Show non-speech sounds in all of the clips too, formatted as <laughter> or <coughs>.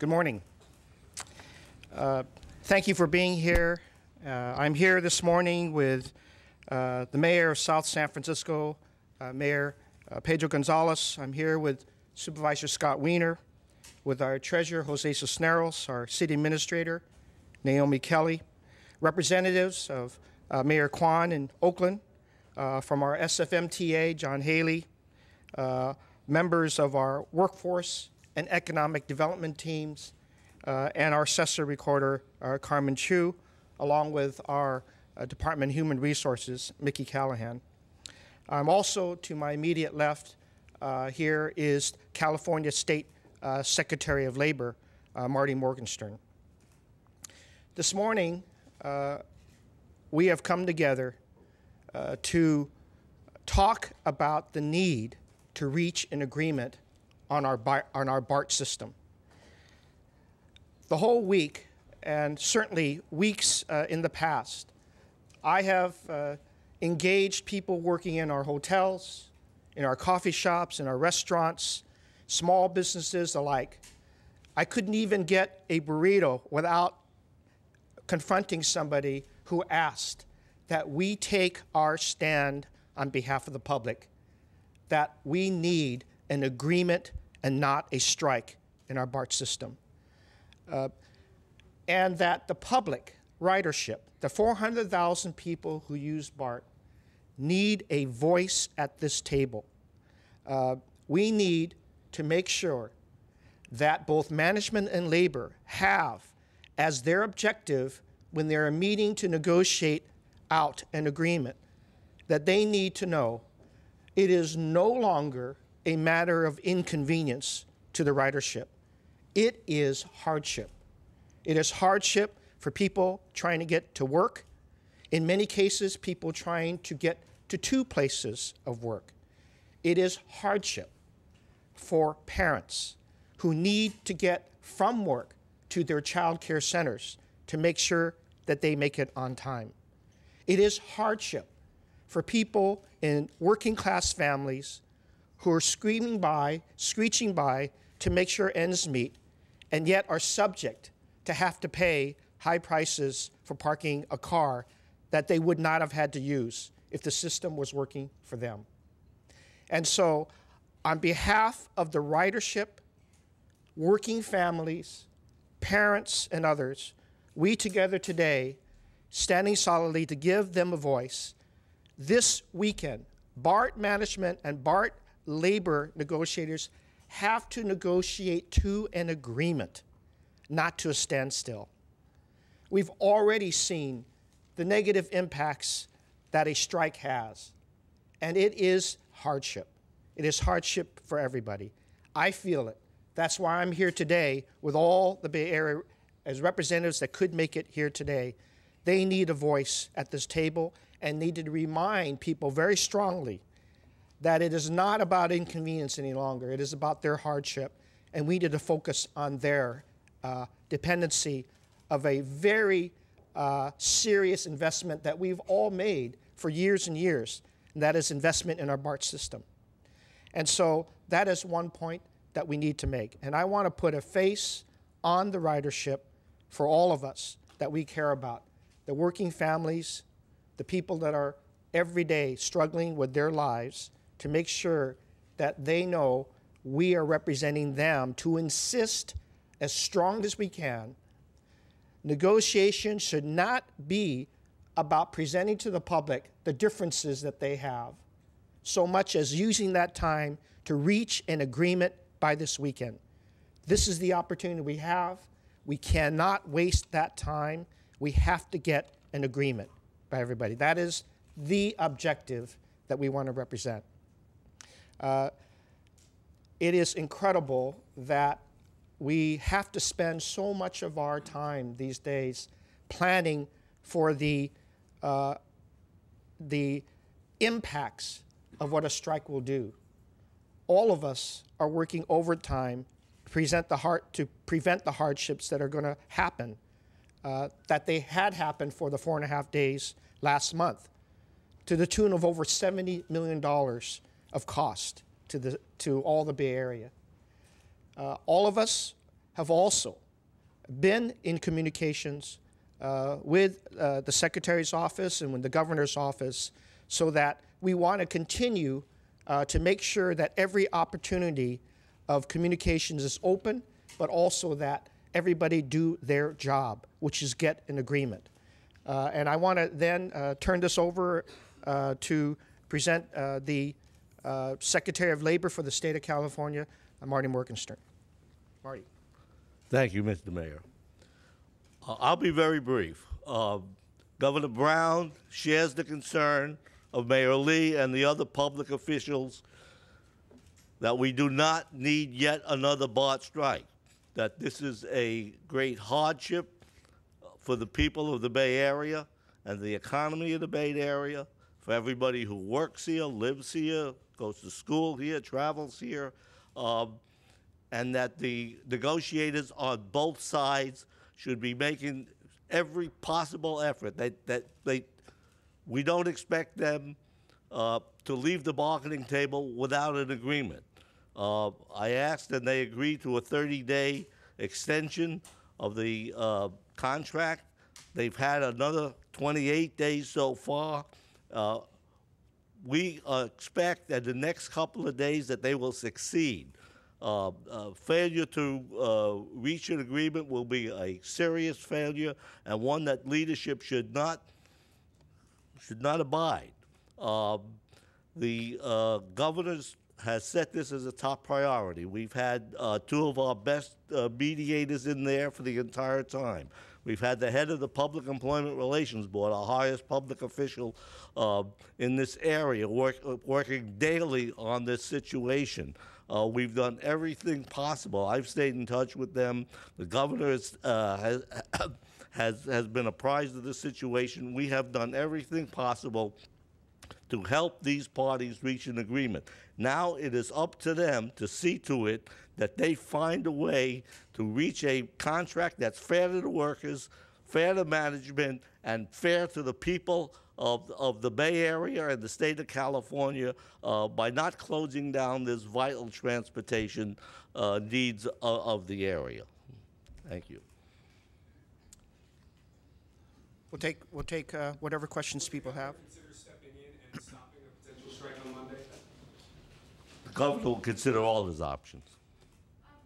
Good morning. Uh, thank you for being here. Uh, I'm here this morning with uh, the mayor of South San Francisco, uh, Mayor uh, Pedro Gonzalez. I'm here with Supervisor Scott Wiener, with our treasurer, Jose Cisneros, our city administrator, Naomi Kelly, representatives of uh, Mayor Quan in Oakland, from our SFMTA, John Haley, members of our workforce and economic development teams, uh, and our assessor recorder, uh, Carmen Chu, along with our uh, Department of Human Resources, Micki Callahan. I'm also to my immediate left uh, here is California State uh, Secretary of Labor, uh, Marty Morgenstern. This morning, we have come together to talk about the need to reach an agreement on our, on our BART system. The whole week, and certainly weeks uh, in the past, I have uh, engaged people working in our hotels, in our coffee shops, in our restaurants, small businesses alike. I couldn't even get a burrito without confronting somebody who asked that we take our stand on behalf of the public, that we need an agreement and not a strike in our BART system. Uh, and that the public ridership, the 400,000 people who use BART, need a voice at this table. Uh, we need to make sure that both management and labor have as their objective when they're meeting to negotiate out an agreement that they need to know it is no longer a matter of inconvenience to the ridership. It is hardship. It is hardship for people trying to get to work. In many cases, people trying to get to two places of work. It is hardship for parents who need to get from work to their child care centers to make sure that they make it on time. It is hardship for people in working class families who are screaming by, screeching by to make sure ends meet, and yet are subject to have to pay high prices for parking a car that they would not have had to use if the system was working for them. And so, on behalf of the ridership, working families, parents, and others, we together today, standing solidly to give them a voice, this weekend, BART management and BART labor negotiators have to negotiate to an agreement, not to a standstill. We've already seen the negative impacts that a strike has, and it is hardship. It is hardship for everybody. I feel it. That's why I'm here today with all the Bay Area as representatives that could make it here today. They need a voice at this table and need to remind people very strongly that it is not about inconvenience any longer. It is about their hardship, and we need to focus on their uh, dependency of a very uh, serious investment that we've all made for years and years, and that is investment in our BART system. And so that is one point that we need to make. And I want to put a face on the ridership for all of us that we care about the working families, the people that are every day struggling with their lives to make sure that they know we are representing them to insist as strong as we can. Negotiation should not be about presenting to the public the differences that they have, so much as using that time to reach an agreement by this weekend. This is the opportunity we have. We cannot waste that time. We have to get an agreement by everybody. That is the objective that we want to represent. Uh, it is incredible that we have to spend so much of our time these days planning for the, uh, the impacts of what a strike will do. All of us are working overtime to, present the heart, to prevent the hardships that are going to happen, uh, that they had happened for the four and a half days last month, to the tune of over $70 million of cost to, the, to all the Bay Area. Uh, all of us have also been in communications uh, with uh, the Secretary's office and with the Governor's office so that we want to continue uh, to make sure that every opportunity of communications is open, but also that everybody do their job, which is get an agreement. Uh, and I want to then uh, turn this over to present the uh, Secretary of Labor for the state of California, uh, Marty Morgenstern. Marty. Thank you, Mr. Mayor. Uh, I'll be very brief. Uh, Governor Brown shares the concern of Mayor Lee and the other public officials that we do not need yet another BART strike, that this is a great hardship for the people of the Bay Area and the economy of the Bay Area, for everybody who works here, lives here, goes to school here, travels here, um, and that the negotiators on both sides should be making every possible effort. That, that they, we don't expect them uh, to leave the bargaining table without an agreement. Uh, I asked, and they agreed to a 30-day extension of the uh, contract. They've had another 28 days so far. We expect that the next couple of days that they will succeed. Uh, uh, failure to uh, reach an agreement will be a serious failure and one that leadership should not should not abide. Um, the uh, governors has set this as a top priority. We've had uh, two of our best mediators in there for the entire time. We've had the head of the Public Employment Relations Board, our highest public official uh, in this area, work, working daily on this situation. Uh, we've done everything possible. I've stayed in touch with them. The governor is, uh, has, <coughs> has, has been apprised of the situation. We have done everything possible to help these parties reach an agreement. Now it is up to them to see to it that they find a way to reach a contract that's fair to the workers, fair to management, and fair to the people of, of the Bay Area and the state of California uh, by not closing down this vital transportation uh, needs of, of the area. Thank you. We'll take, we'll take uh, whatever questions people have. consider stepping in and stopping a potential strike on Monday? Will consider all his options.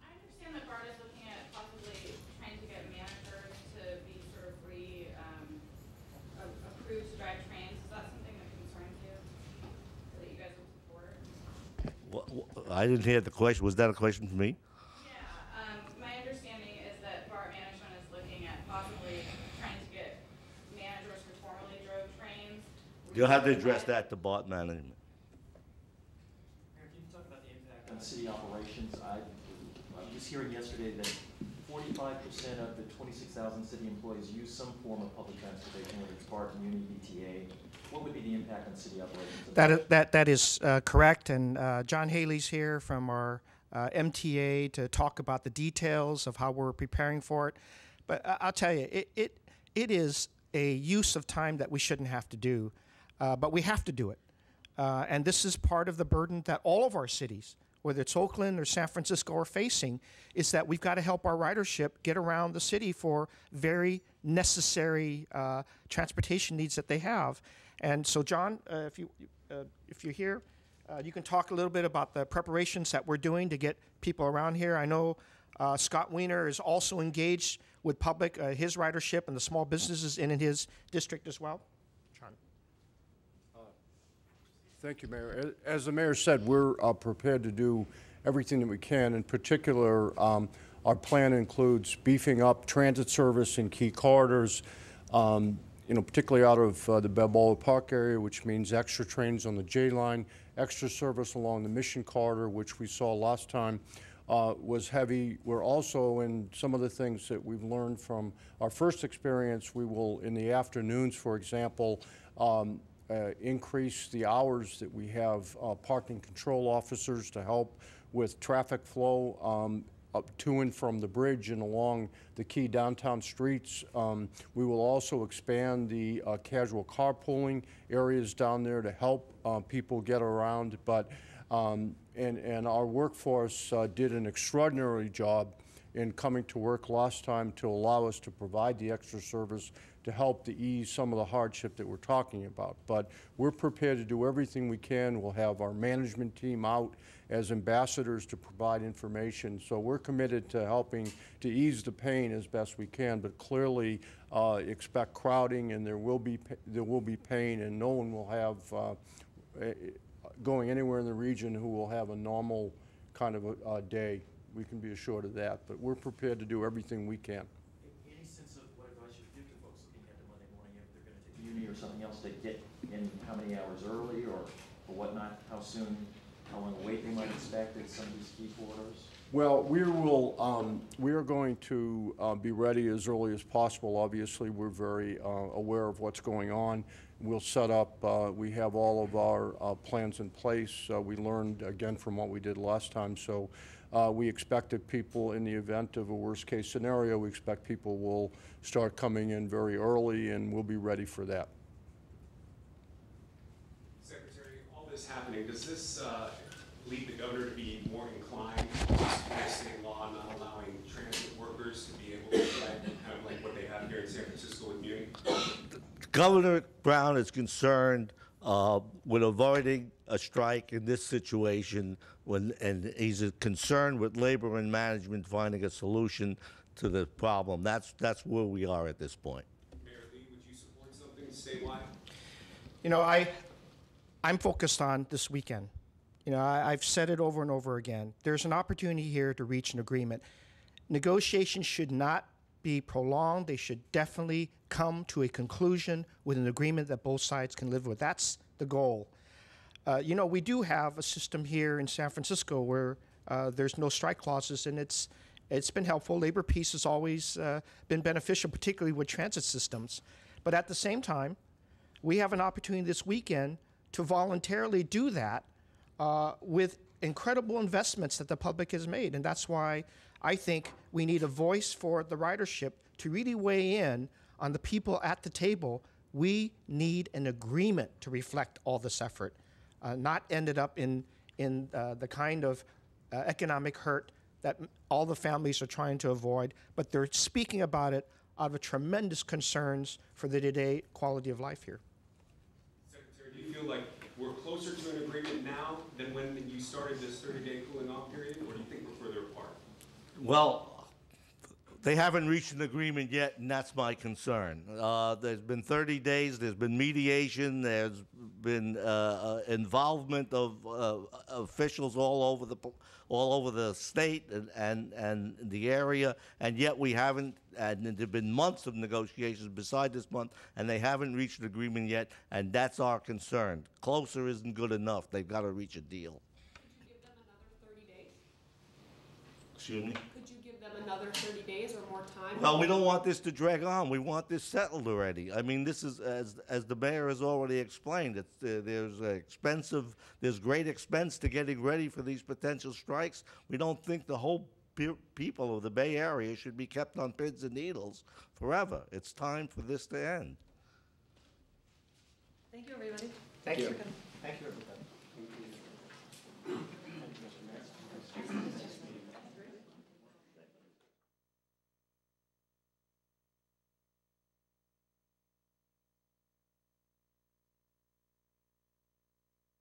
I understand that BART is looking at possibly trying to get managers to be sort of re, a- approved to drive trains. Is that something that concerns you? Or that you guys would support? Wha- wha- I didn't hear the question. Was that a question for me? Yeah, um, my understanding is that BART management is looking at possibly trying to get managers who formerly drove trains. You'll have to address that to BART management. Mayor, can you talk about the impact on city operations? I, I was just hearing yesterday that forty-five percent of the twenty-six thousand city employees use some form of public transportation, whether it's BART, Muni, BTA. What would be the impact on city operations? That is, that, that is uh, correct, and uh, John Haley's here from our uh, MTA to talk about the details of how we're preparing for it. But I'll tell you, it, it, it is a use of time that we shouldn't have to do, uh, but we have to do it. Uh, and this is part of the burden that all of our cities, whether it's Oakland or San Francisco, are facing, is that we've got to help our ridership get around the city for very necessary uh, transportation needs that they have. And so, John, uh, if you uh, if you're here, uh, you can talk a little bit about the preparations that we're doing to get people around here. I know uh, Scott Wiener is also engaged with public, uh, his ridership, and the small businesses in his district as well. John. Thank you, Mayor. As the mayor said, we're uh, prepared to do everything that we can. In particular, um, our plan includes beefing up transit service in key corridors, um, you know, particularly out of uh, the Balboa Park area, which means extra trains on the J line, extra service along the Mission Corridor, which we saw last time uh, was heavy. We're also, in some of the things that we've learned from our first experience, we will, in the afternoons, for example, um, uh, increase the hours that we have uh, parking control officers to help with traffic flow um, up to and from the bridge and along the key downtown streets. Um, We will also expand the uh, casual carpooling areas down there to help uh, people get around. But, um, and, and our workforce uh, did an extraordinary job in coming to work last time to allow us to provide the extra service to help to ease some of the hardship that we're talking about. But we're prepared to do everything we can. We'll have our management team out as ambassadors to provide information. So we're committed to helping to ease the pain as best we can, but clearly uh, expect crowding and there will be, there will be pain and no one will have, uh, going anywhere in the region who will have a normal kind of a, a day. We can be assured of that, but we're prepared to do everything we can. Any sense of what advice you give to folks looking at the Monday morning if they're gonna take Muni or something else to get in how many hours early or, or whatnot? How soon, how long a wait they might expect at some of these key corridors? Well, we will, um, we are going to, uh, be ready as early as possible. Obviously, we're very, uh, aware of what's going on. We'll set up, uh, we have all of our, uh, plans in place. Uh, we learned again from what we did last time, so, uh, we expect that people, in the event of a worst-case scenario, we expect people will start coming in very early, and we'll be ready for that. Secretary, all this happening, does this uh, lead the governor to be more inclined to pass state law not allowing transit workers to be able to ride, kind of like what they have here in San Francisco with Muni? Governor Brown is concerned uh, with avoiding a strike in this situation, when, and he's concerned with labor and management finding a solution to the problem. That's, that's where we are at this point. Mayor Lee, would you support something statewide? You know, I, I'm focused on this weekend. You know, I, I've said it over and over again. There's an opportunity here to reach an agreement. Negotiations should not be prolonged. They should definitely come to a conclusion with an agreement that both sides can live with. That's the goal. Uh, you know, we do have a system here in San Francisco where uh, there's no strike clauses, and it's it's been helpful. Labor peace has always uh, been beneficial, particularly with transit systems. But at the same time, we have an opportunity this weekend to voluntarily do that uh, with incredible investments that the public has made. And that's why I think we need a voice for the ridership to really weigh in on the people at the table. We need an agreement to reflect all this effort, uh, not ended up in, in uh, the kind of uh, economic hurt that all the families are trying to avoid, but they're speaking about it out of tremendous concerns for the day-to-day quality of life here. Secretary, do you feel like we're closer to an agreement now than when you started this 30-day cooling off period, or do you think we're further apart? Well, they haven't reached an agreement yet, and that's my concern. Uh, there's been 30 days, there's been mediation, there's been uh, uh, involvement of uh, officials all over the all over the state and, and, and the area, and yet we haven't. And there've been months of negotiations beside this month, and they haven't reached an agreement yet, and that's our concern. Closer isn't good enough. They've got to reach a deal. Give them another 30 days? Excuse me. Could you give them another 30 days or more time? Well, we don't want this to drag on. We want this settled already. I mean, this is, as, as the mayor has already explained, it's, uh, there's a expensive, there's great expense to getting ready for these potential strikes. We don't think the whole pe people of the Bay Area should be kept on pins and needles forever. It's time for this to end. Thank you, everybody. Thank, Thank you. you. Thank you, everybody.